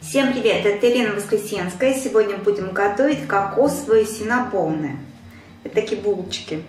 Всем привет, это Ирина Воскресенская. Сегодня будем готовить кокосовые синабоны. Это такие булочки.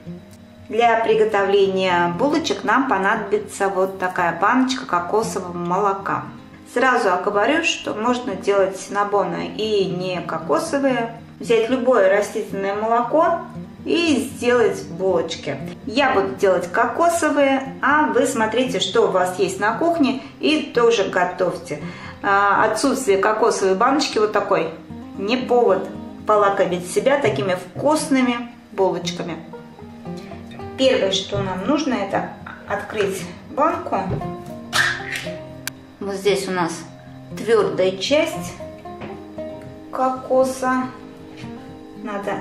Для приготовления булочек нам понадобится вот такая баночка кокосового молока. Сразу оговорю, что можно делать синабоны и не кокосовые. Взять любое растительное молоко и сделать булочки. Я буду делать кокосовые, а вы смотрите, что у вас есть на кухне и тоже готовьте. А, отсутствие кокосовой баночки вот такой не повод полакомить себя такими вкусными булочками. Первое, что нам нужно, это открыть банку. Вот здесь у нас твердая часть кокоса. Надо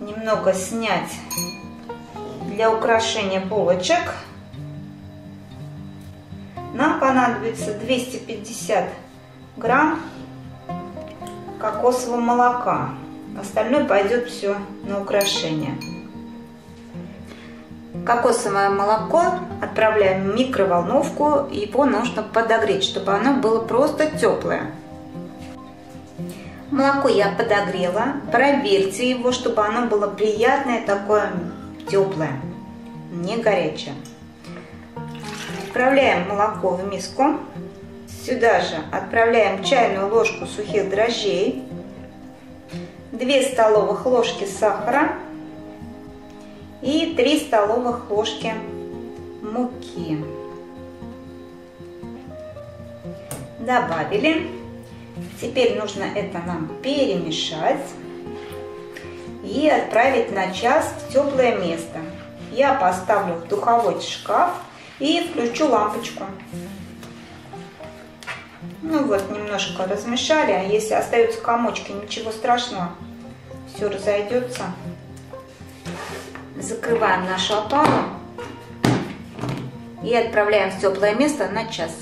немного снять для украшения булочек. Нам понадобится 250 грамм кокосового молока. Остальное пойдет все на украшение. Кокосовое молоко отправляем в микроволновку. Его нужно подогреть, чтобы оно было просто теплое. Молоко я подогрела. Проверьте его, чтобы оно было приятное, такое теплое, не горячее. Отправляем молоко в миску. Сюда же отправляем чайную ложку сухих дрожжей, 2 столовых ложки сахара и 3 столовых ложки муки. Добавили. Теперь нужно это нам перемешать и отправить на час в теплое место. Я поставлю в духовой шкаф и включу лампочку. Ну вот, немножко размешали, а если остаются комочки, ничего страшного, все разойдется. Закрываем нашу опару и отправляем в теплое место на час.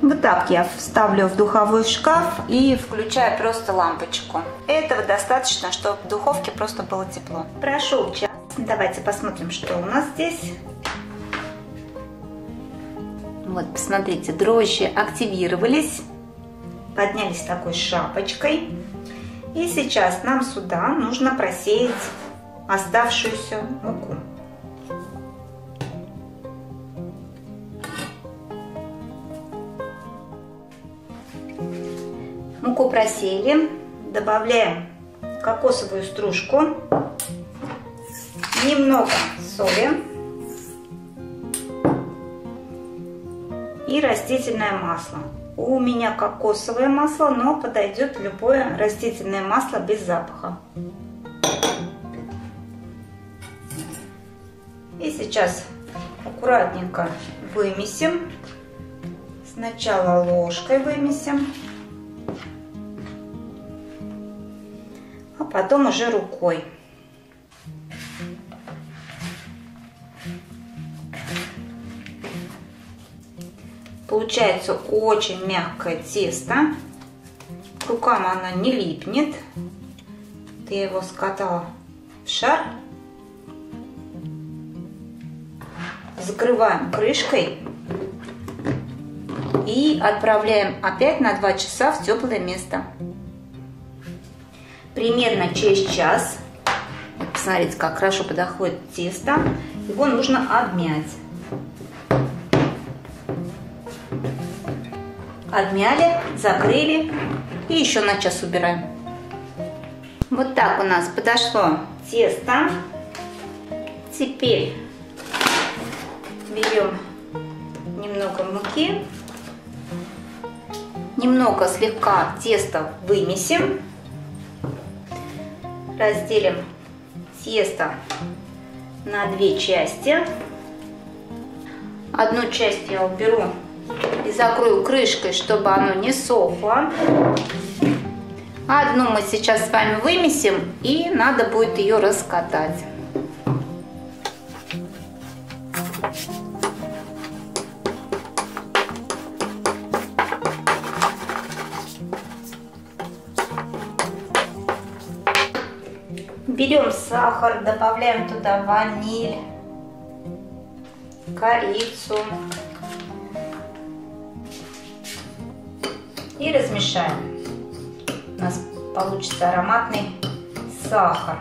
Вот так я вставлю в духовой шкаф и включаю просто лампочку. Этого достаточно, чтобы в духовке просто было тепло. Прошел час. Давайте посмотрим, что у нас здесь. Вот, посмотрите, дрожжи активировались, поднялись такой шапочкой. И сейчас нам сюда нужно просеять оставшуюся муку. Муку просеяли, добавляем кокосовую стружку, немного соли растительное масло. У меня кокосовое масло, но подойдет любое растительное масло без запаха. И сейчас аккуратненько вымесим. Сначала ложкой вымесим, а потом уже рукой. Получается очень мягкое тесто. К рукам оно не липнет. Я его скатала в шар. Закрываем крышкой. И отправляем опять на 2 часа в теплое место. Примерно через час, посмотрите, как хорошо подоходит тесто, его нужно обмять. Обмяли, закрыли и еще на час убираем. Вот так у нас подошло тесто. Теперь берем немного муки, немного слегка теста вымесим, разделим тесто на две части. Одну часть я уберу и закрою крышкой, чтобы оно не сохло. Одну мы сейчас с вами вымесим и надо будет ее раскатать. Берем сахар, добавляем туда ваниль, корицу, И размешаем. У нас получится ароматный сахар.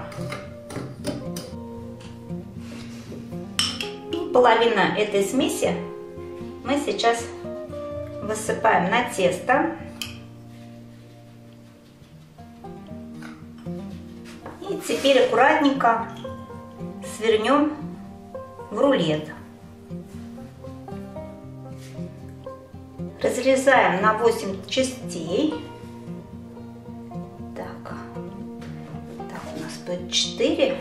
И половина этой смеси мы сейчас высыпаем на тесто. И теперь аккуратненько свернем в рулет. Разрезаем на 8 частей. Так, так у нас будет 4.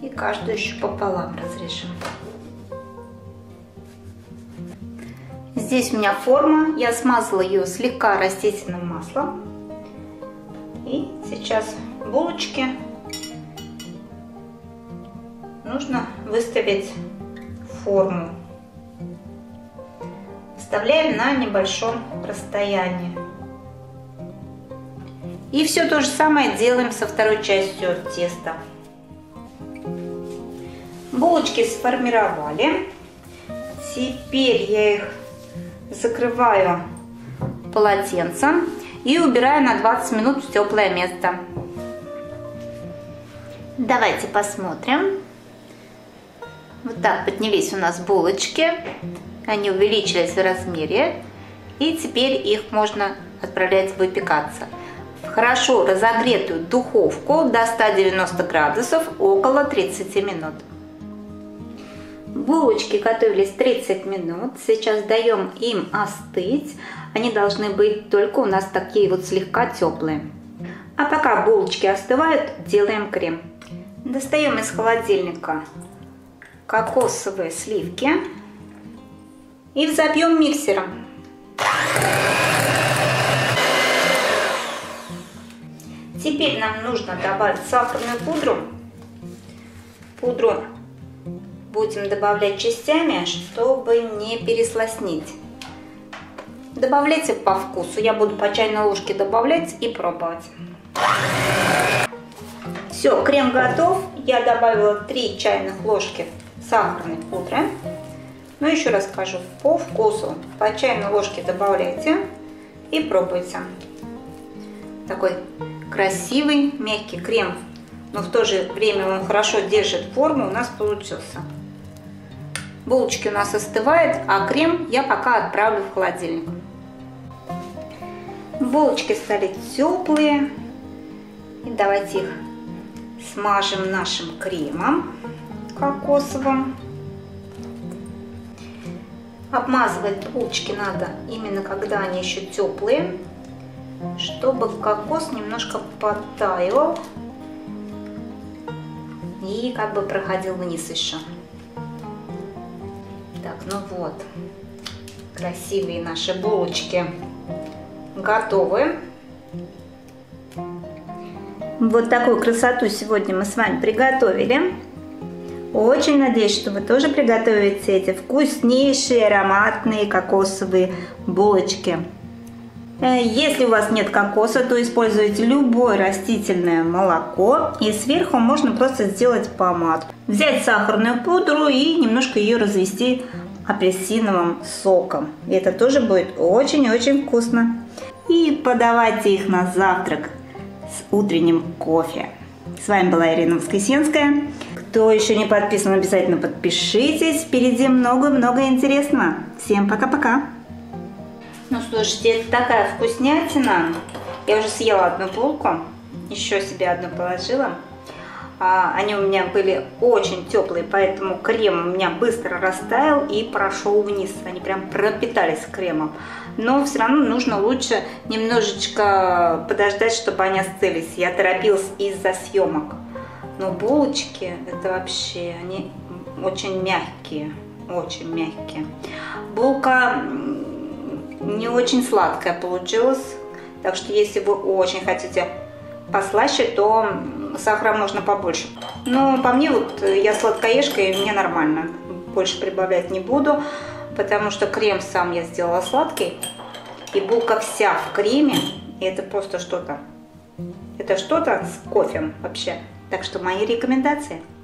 И каждую еще пополам разрежем. Здесь у меня форма, я смазала ее слегка растительным маслом. И сейчас булочки нужно выставить форму. Вставляем на небольшом расстоянии. И все то же самое делаем со второй частью теста. Булочки сформировали. Теперь я их закрываю полотенцем и убираю на 20 минут в теплое место. Давайте посмотрим. Вот так поднялись у нас булочки. Они увеличились в размере. И теперь их можно отправлять выпекаться. В хорошо разогретую духовку до 190 градусов около 30 минут. Булочки готовились 30 минут. Сейчас даем им остыть. Они должны быть только у нас такие вот слегка теплые. А пока булочки остывают, делаем крем. Достаем из холодильника кокосовые сливки и взобьем миксером. Теперь нам нужно добавить сахарную пудру. Пудру будем добавлять частями, чтобы не переслоснить. Добавляйте по вкусу. Я буду по чайной ложке добавлять и пробовать. Все, крем готов. Я добавила 3 чайных ложки сахарной пудры. Но ну, еще раз скажу, по вкусу по чайной ложке добавляйте и пробуйте. Такой красивый мягкий крем, но в то же время он хорошо держит форму, у нас получился. Булочки у нас остывают, а крем я пока отправлю в холодильник. Булочки стали теплые. И давайте их смажем нашим кремом кокосовым. Обмазывать булочки надо именно когда они еще теплые, чтобы кокос немножко подтаял и как бы проходил вниз еще. Так, ну вот, красивые наши булочки готовы. Вот такую красоту сегодня мы с вами приготовили. Очень надеюсь, что вы тоже приготовите эти вкуснейшие ароматные кокосовые булочки. Э, если у вас нет кокоса, то используйте любое растительное молоко и сверху можно просто сделать помадку. Взять сахарную пудру и немножко ее развести апельсиновым соком. И это тоже будет очень-очень вкусно. И подавайте их на завтрак с утренним кофе. С вами была Ирина Воскресенская. Кто еще не подписан, обязательно подпишитесь. Впереди много-много интересного. Всем пока-пока. Ну, слушайте, это такая вкуснятина. Я уже съела одну булку, еще себе одну положила. А, они у меня были очень теплые, поэтому крем у меня быстро растаял и прошел вниз. Они прям пропитались кремом. Но все равно нужно лучше немножечко подождать, чтобы они остылись. Я торопилась из-за съемок. Но булочки, это вообще, они очень мягкие, очень мягкие. Булка не очень сладкая получилась, так что если вы очень хотите послаще, то сахара можно побольше. Но по мне вот я сладкоежка и мне нормально, больше прибавлять не буду, потому что крем сам я сделала сладкий, и булка вся в креме, и это просто что-то. Это что-то с кофе вообще. Так что мои рекомендации –